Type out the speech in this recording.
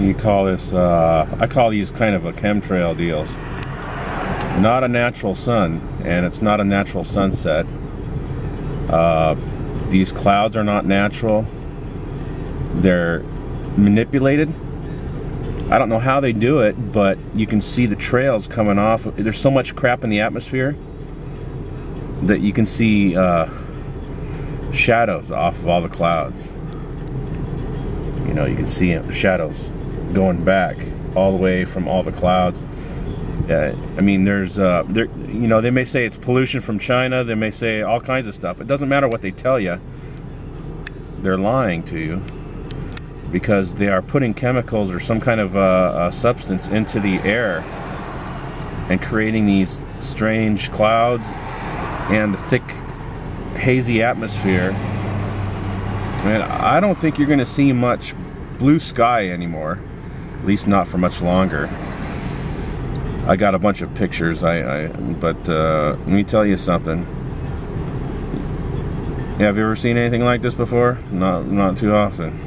you call this, uh, I call these kind of a chemtrail deals. Not a natural sun, and it's not a natural sunset. Uh, these clouds are not natural. They're manipulated. I don't know how they do it, but you can see the trails coming off. There's so much crap in the atmosphere that you can see uh, shadows off of all the clouds. You know, you can see shadows going back all the way from all the clouds. I mean, there's, uh, there, you know, they may say it's pollution from China. They may say all kinds of stuff. It doesn't matter what they tell you. They're lying to you because they are putting chemicals or some kind of uh, uh substance into the air and creating these strange clouds and the thick, hazy atmosphere. And I don't think you're going to see much blue sky anymore, at least not for much longer. I got a bunch of pictures, I, I but uh, let me tell you something. Have you ever seen anything like this before? Not, not too often.